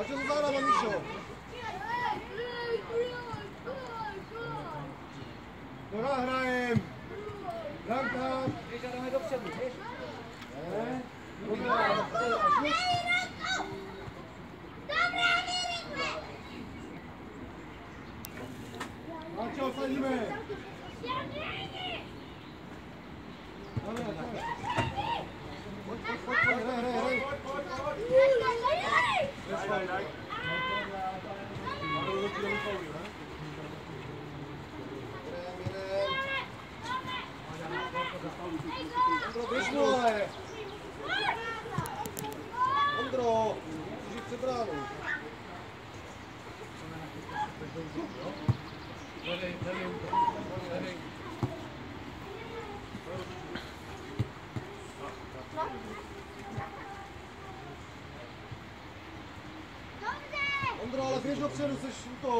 A co zaraz mam misio? Dobra, grałem. Bramka. Wiesz, ale do przodu, wiesz? Dobra, Dobra, nie A co, salimy? Andro, wyszło, ale. Andro, ty się przebrano. Andro, ale wiesz, no przerzuć coś to.